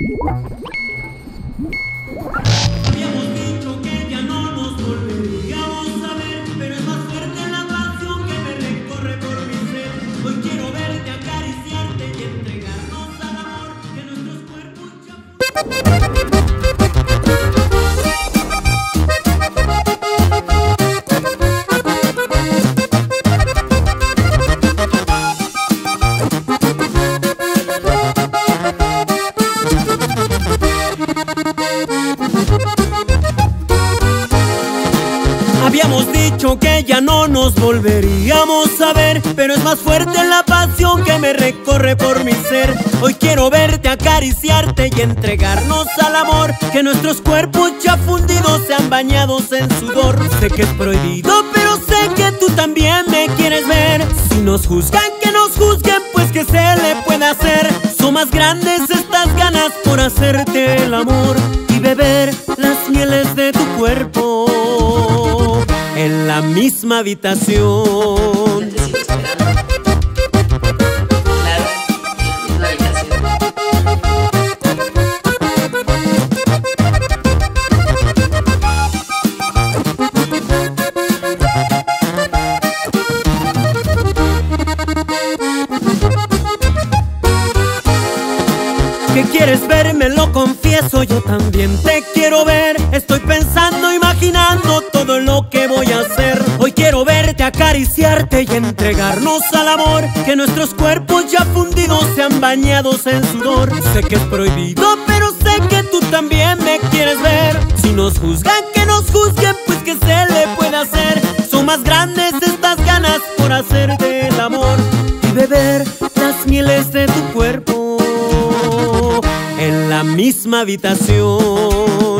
Música Habíamos dicho que ya no nos volveríamos a ver, pero es más fuerte la pasión que me recorre por mi ser. Hoy quiero verte, acariciarte y entregarnos al amor, que nuestros cuerpos ya fundidos sean bañados en sudor. Sé que es prohibido, pero sé que tú también me quieres ver. Si nos juzgan, que nos juzguen, pues que se le puede hacer. Son más grandes estas ganas por hacerte el amor beber las mieles de tu cuerpo en la misma habitación. Que quieres verme, lo confieso, yo también te quiero ver. Estoy pensando, imaginando todo lo que voy a hacer. Hoy quiero verte, acariciarte y entregarnos al amor. Que nuestros cuerpos ya fundidos sean bañados en sudor. Sé que es prohibido, pero sé que tú también me quieres ver. Si nos juzgan, que nos juzguen, pues que se le puede hacer. Son más grandes estas ganas por hacerte el amor y beber las mieles de tu cuerpo misma habitación.